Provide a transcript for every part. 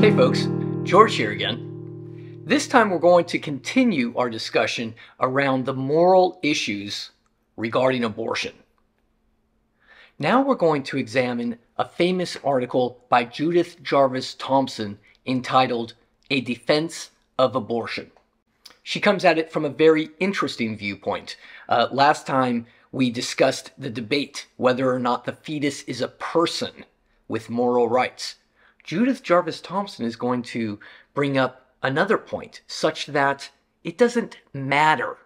Hey folks, George here again. This time we're going to continue our discussion around the moral issues regarding abortion. Now we're going to examine a famous article by Judith Jarvis Thomson entitled A Defense of Abortion. She comes at it from a very interesting viewpoint. Uh, last time we discussed the debate whether or not the fetus is a person with moral rights. Judith Jarvis Thomson is going to bring up another point, such that it doesn't matter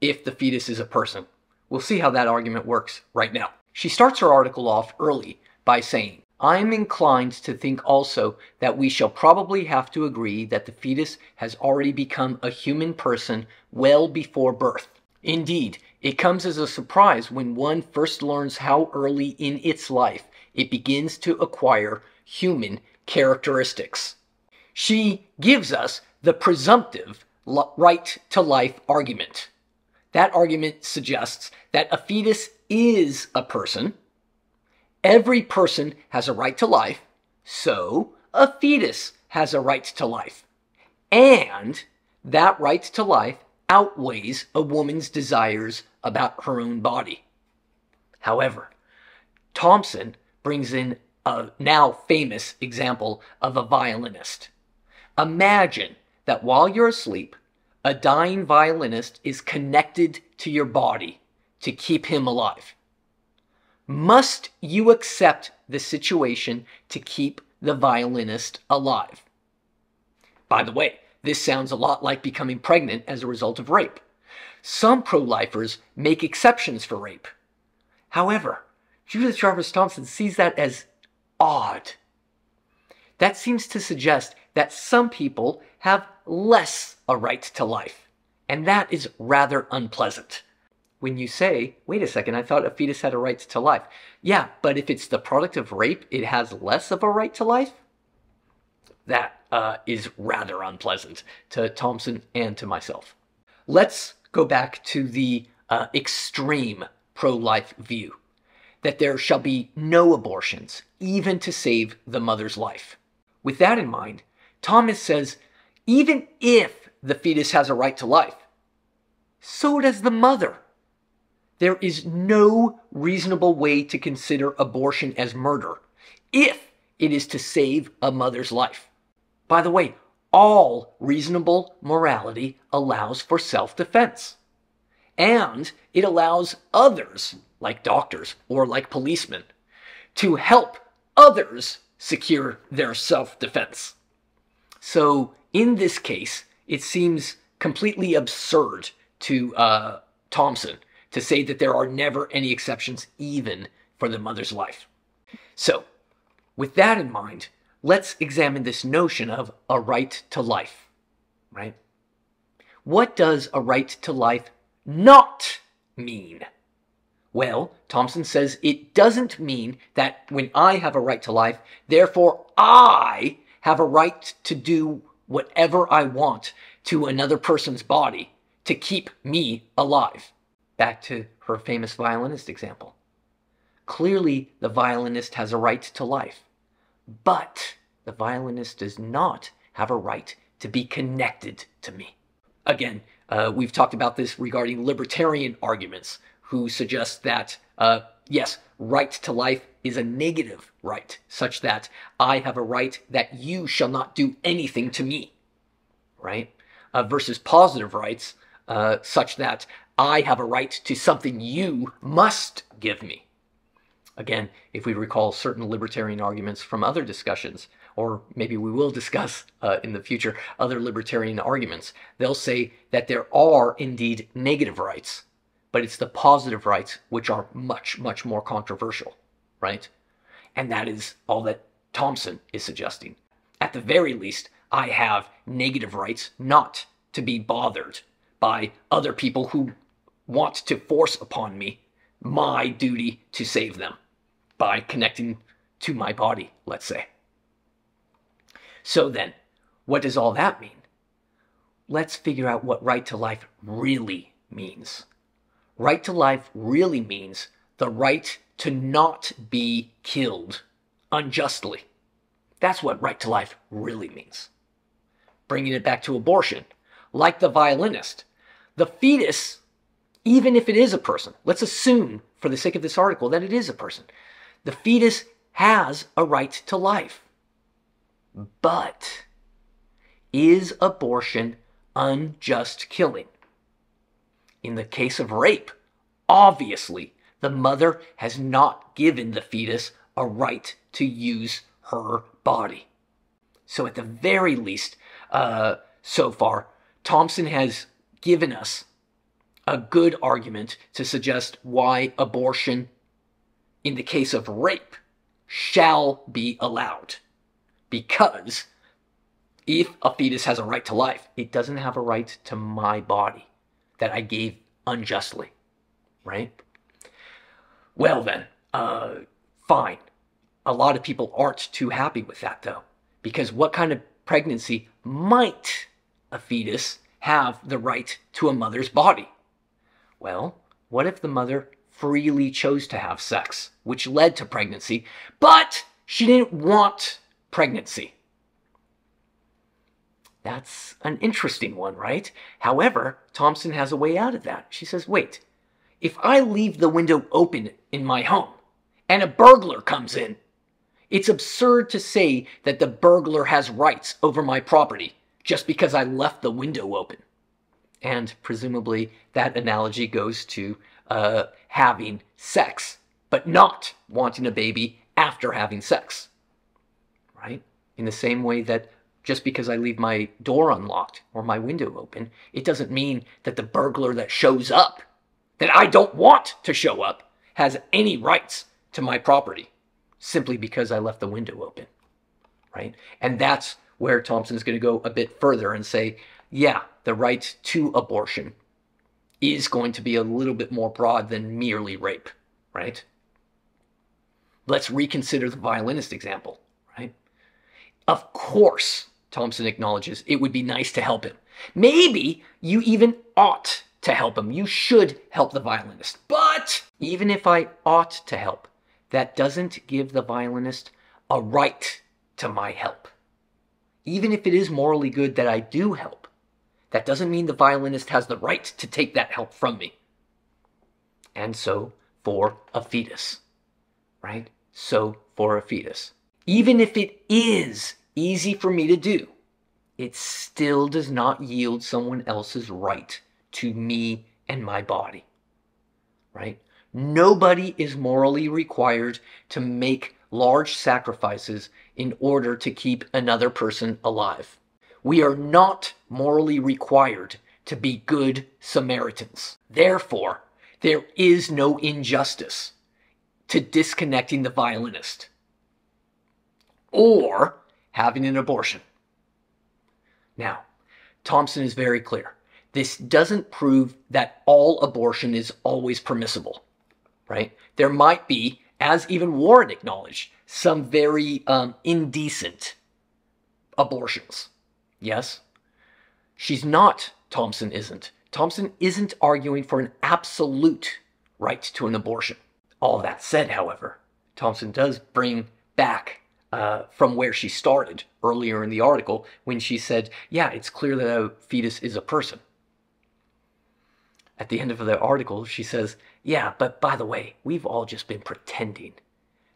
if the fetus is a person. We'll see how that argument works right now. She starts her article off early by saying, I'm inclined to think also that we shall probably have to agree that the fetus has already become a human person well before birth. Indeed, it comes as a surprise when one first learns how early in its life it begins to acquire human characteristics. She gives us the presumptive right to life argument. That argument suggests that a fetus is a person. Every person has a right to life, so a fetus has a right to life. And that right to life outweighs a woman's desires about her own body. However, Thomson brings in a now famous example of a violinist. Imagine that while you're asleep, a dying violinist is connected to your body to keep him alive. Must you accept the situation to keep the violinist alive? By the way, this sounds a lot like becoming pregnant as a result of rape. Some pro lifers make exceptions for rape. However, Judith Jarvis Thomson sees that as odd. That seems to suggest that some people have less a right to life, and that is rather unpleasant. When you say, wait a second, I thought a fetus had a right to life. Yeah, but if it's the product of rape, it has less of a right to life? That uh, is rather unpleasant to Thomson and to myself. Let's go back to the uh, extreme pro life view that there shall be no abortions, even to save the mother's life. With that in mind, Thomas says even if the fetus has a right to life, so does the mother. There is no reasonable way to consider abortion as murder if it is to save a mother's life. By the way, all reasonable morality allows for self defense. And it allows others like doctors or like policemen, to help others secure their self defense. So, in this case, it seems completely absurd to uh, Thomson to say that there are never any exceptions, even for the mother's life. So, with that in mind, let's examine this notion of a right to life, right? What does a right to life not mean? Well, Thomson says it doesn't mean that when I have a right to life, therefore I have a right to do whatever I want to another person's body to keep me alive. Back to her famous violinist example. Clearly, the violinist has a right to life, but the violinist does not have a right to be connected to me. Again, uh, we've talked about this regarding libertarian arguments who suggests that, uh, yes, right to life is a negative right, such that I have a right that you shall not do anything to me, right? Uh, versus positive rights, uh, such that I have a right to something you must give me. Again, if we recall certain libertarian arguments from other discussions, or maybe we will discuss uh, in the future other libertarian arguments, they'll say that there are indeed negative rights but it's the positive rights which are much, much more controversial, right? And that is all that Thomson is suggesting. At the very least, I have negative rights not to be bothered by other people who want to force upon me my duty to save them by connecting to my body, let's say. So then, what does all that mean? Let's figure out what right to life really means. Right to life really means the right to not be killed unjustly. That's what right to life really means. Bringing it back to abortion, like the violinist, the fetus, even if it is a person, let's assume for the sake of this article that it is a person, the fetus has a right to life. But is abortion unjust killing? In the case of rape, obviously the mother has not given the fetus a right to use her body. So, at the very least, uh, so far, Thomson has given us a good argument to suggest why abortion, in the case of rape, shall be allowed. Because if a fetus has a right to life, it doesn't have a right to my body that I gave unjustly, right? Well, then, uh, fine. A lot of people aren't too happy with that, though, because what kind of pregnancy might a fetus have the right to a mother's body? Well, what if the mother freely chose to have sex, which led to pregnancy, but she didn't want pregnancy? That's an interesting one, right? However, Thomson has a way out of that. She says, wait, if I leave the window open in my home and a burglar comes in, it's absurd to say that the burglar has rights over my property just because I left the window open. And presumably that analogy goes to uh, having sex, but not wanting a baby after having sex. Right? In the same way that just because I leave my door unlocked or my window open, it doesn't mean that the burglar that shows up, that I don't want to show up, has any rights to my property simply because I left the window open. Right? And that's where Thomson is going to go a bit further and say, yeah, the right to abortion is going to be a little bit more broad than merely rape, right? Let's reconsider the violinist example, right? Of course, Thomson acknowledges it would be nice to help him. Maybe you even ought to help him. You should help the violinist. But even if I ought to help, that doesn't give the violinist a right to my help. Even if it is morally good that I do help, that doesn't mean the violinist has the right to take that help from me. And so for a fetus, right? So for a fetus. Even if it is easy for me to do, it still does not yield someone else's right to me and my body, right? Nobody is morally required to make large sacrifices in order to keep another person alive. We are not morally required to be good Samaritans. Therefore, there is no injustice to disconnecting the violinist or having an abortion. Now, Thomson is very clear. This doesn't prove that all abortion is always permissible, right? There might be, as even Warren acknowledged, some very um, indecent abortions. Yes? She's not, Thomson isn't. Thomson isn't arguing for an absolute right to an abortion. All that said, however, Thomson does bring back uh, from where she started earlier in the article when she said, Yeah, it's clear that a fetus is a person. At the end of the article, she says, Yeah, but by the way, we've all just been pretending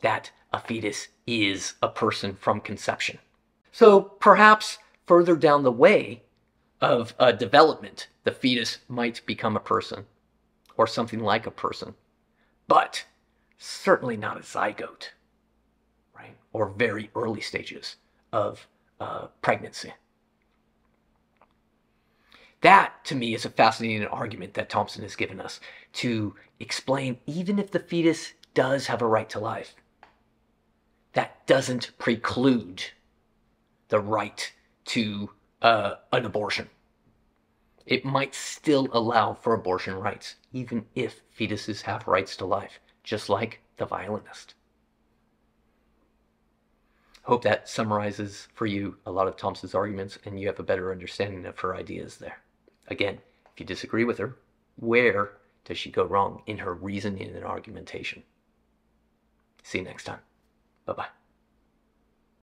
that a fetus is a person from conception. So perhaps further down the way of uh, development, the fetus might become a person or something like a person, but certainly not a zygote? Or very early stages of uh, pregnancy. That, to me, is a fascinating argument that Thomson has given us to explain even if the fetus does have a right to life, that doesn't preclude the right to uh, an abortion. It might still allow for abortion rights, even if fetuses have rights to life, just like the violinist. Hope that summarizes for you a lot of Thomson's arguments and you have a better understanding of her ideas there. Again, if you disagree with her, where does she go wrong in her reasoning and argumentation? See you next time. Bye bye.